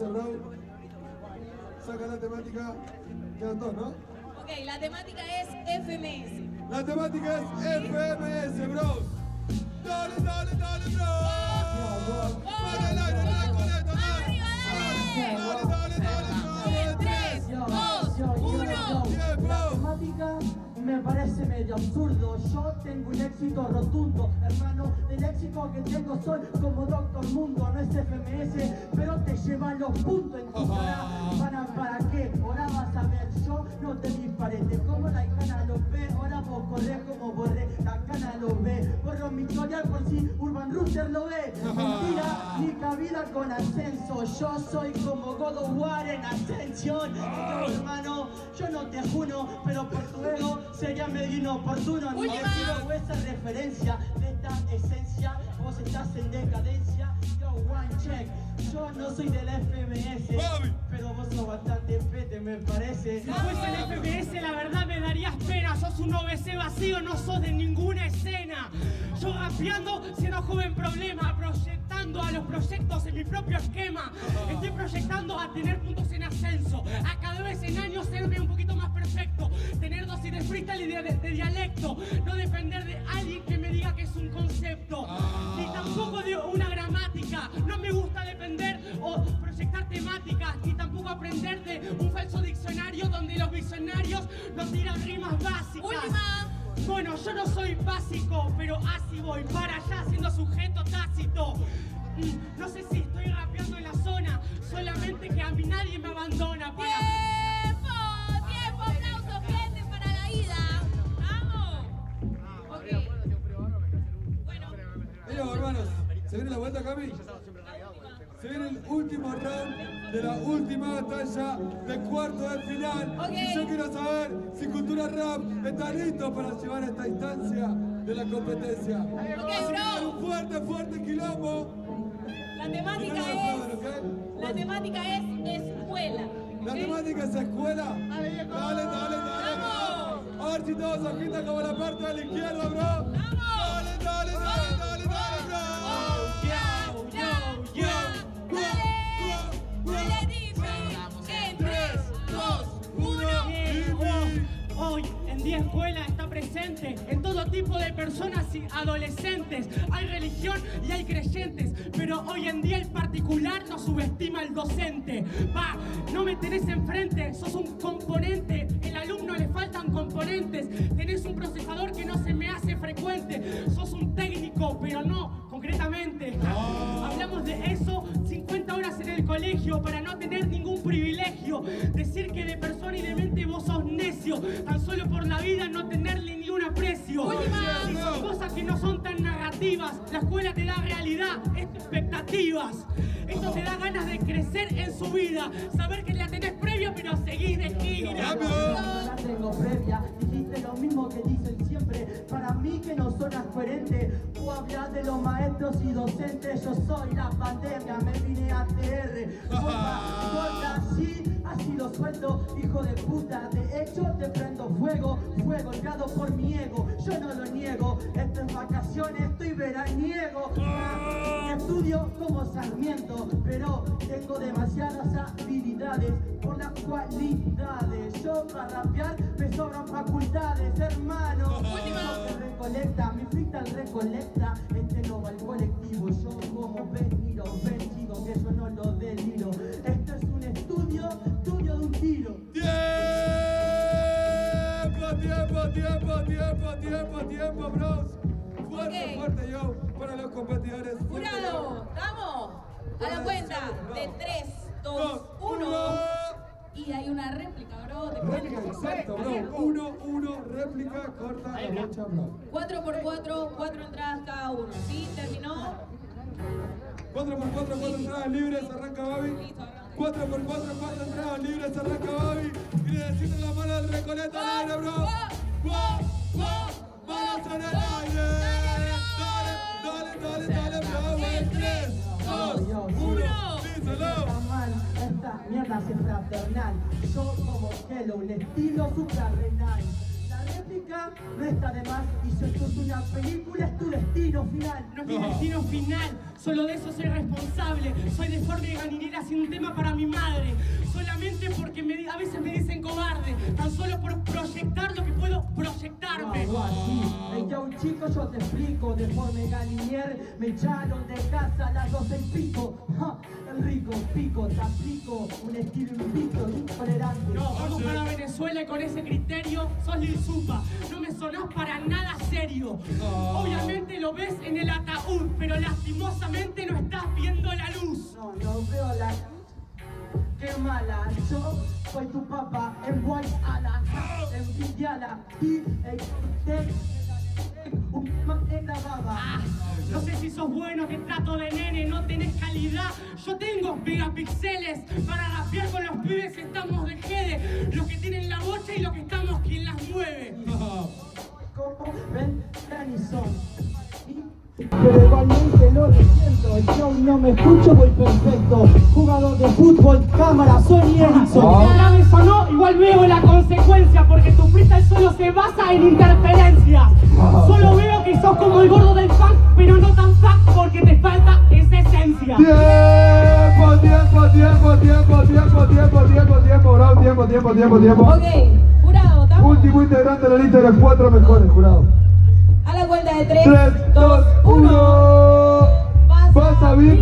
Saca la temática. Quedan dos, ¿no? Ok, la temática es FMS. La temática es FMS, bros. Dale, dale, dale, bro. Rotundo, hermano. El éxito que tengo soy como Doctor Mundo. No es FMS, pero te llevan los puntos en tu cara. ¿Para, para qué? Ahora vas a ver. Yo no te disparé. Te como la cana lo ve. Ahora vos corres como borré. La cana lo ve. Borro mi historial por si Urban Rooster lo ve. Mentira, ni cabida con ascenso. Yo soy como God of War en ascensión. Hermano, no te juno, pero por tu ego sería medio inoportuno. Última. quiero esa referencia de esta esencia. Vos estás en decadencia. Yo, one check. Yo no soy del FMS, Bobby. pero vos sos bastante pete, me parece. Si fuese el FMS, la verdad me darías pena. Sos un OBC vacío, no sos de ninguna escena. Yo rapeando, siendo joven problema, proyectando a los proyectos en mi propio esquema. Estoy proyectando a tener puntos en ascenso, a cada vez en años serme un poquito más perfecto, tener dosis de freestyle y de, de- dialecto, no depender de alguien que me diga que es un concepto, ni tampoco de una gramática. No me gusta depender o proyectar temáticas, ni tampoco aprender de un falso diccionario donde los visionarios nos tiran rimas básicas. Bueno, yo no soy básico, pero así voy para allá siendo sujeto tácito. Mm, No sé si estoy rapeando en la zona, solamente que a mí nadie me abandona para... ¡Tiempo! ¡Tiempo! ¡Aplausos, gente, para la ida! ¡Vamos! Ok. Bueno, Ellos, hermanos, ¿se viene la vuelta, Cami? Se viene el último round de la última batalla de cuarto de final. Y yo quiero saber si Cultura Rap está listo para llevar esta instancia de la competencia. Ok, Así que bro. un fuerte, fuerte quilombo. la temática es... La temática es escuela. La temática es escuela. Dale, dale, dale, Vamos. bro. A ver si todos agitan como la parte de la izquierda, bro. ¡Vamos! Tipo de personas y adolescentes. Hay religión y hay creyentes, pero hoy en día el particular no subestima al docente. Va, no me tenés enfrente, sos un componente. El alumno le faltan componentes. Tenés un procesador que no se me hace frecuente. Sos un técnico, pero no concretamente. Hablamos de eso 50 horas en el colegio para no tener ningún privilegio. Decir que de persona y de mente vos sos necio, tan solo por la vida no tenerle no son tan narrativas, la escuela te da realidad, expectativas. Esto te da ganas de crecer en su vida, saber que la tenés previa pero seguís de gira. No la tengo previa, dijiste lo mismo que dicen siempre. Para mí que no sonas coherente, tú hablas de los maestros y docentes. Yo soy la pandemia, me vine a TR. Así, así lo suelto, hijo de puta. De hecho, te prendo fuego, fuego creado por mi ego. Esto es vacaciones, estoy veraniego. Estudio como Sarmiento, pero tengo demasiadas habilidades por las cualidades. Yo para rapear me sobran facultades, hermano. No se recolecta, mi freestyle recolecta. Este no va al colectivo, yo tiempo, tiempo, tiempo, tiempo, bros. Fuerte, Ok. fuerte yo para los competidores. Jurado, vamos. A la cuenta de 3, 2, 1. Y hay una réplica, bro. Te Réplica, exacto, bro. Uno, uno, réplica, corta la bocha, bro. 4 por 4, 4 entradas cada uno. ¿Sí? ¿Terminó? 4 por 4, 4 entradas libres, arranca Babi. Listo, arranca. 4 por 4, 4 entradas libres, arranca Babi. Y necesito la mano del Recoleta al aire, bro. ¡Wow! ¡Wow! ¡Manos en el aire! Dale, dale, dale, dale, bro. En 3, 2, 1, díselo. Está mal, esta mierda es fraternal. Yo como Hello, un estilo suprarrenal. La épica no está de más. Y si esto es una película, es tu destino final. No es mi destino final, solo de eso soy responsable. Soy deforme y ganinera sin un tema para mi madre. Solamente porque a veces me dicen cobarde, tan solo por chico, yo te explico. Deforme Galinier, me echaron de casa a las doce y pico. Ja, el rico, pico, te aplico. Un estilo invicto, intolerante. No, vamos para Venezuela y con ese criterio sos Lil Supa. No me sonás para nada serio. Obviamente lo ves en el ataúd, pero lastimosamente no estás viendo la luz. No, no veo la Qué mala, yo soy tu papá en White Ala, envidiala y baba. No sé si sos bueno que trato de nene, no tenés calidad. Yo tengo megapíxeles para rapear con los pibes, estamos de jede. Los que tienen la bocha y los que estamos quien las mueve. no me escucho, voy perfecto. Jugador de fútbol, cámara, Sony Ericsson. Cada vez o no, igual veo la consecuencia, porque tu freestyle solo se basa en interferencias. Solo veo que sos como el gordo del funk, pero no tan funk porque te falta esa esencia. Tiempo, tiempo, tiempo, tiempo, tiempo, tiempo, tiempo, tiempo, bravo, tiempo, tiempo, tiempo, tiempo. Ok, jurado, ¿estamos? Último integrante de la lista de los cuatro mejores, jurado. A la cuenta de 3, 3, 2, 2, 1. Biblia.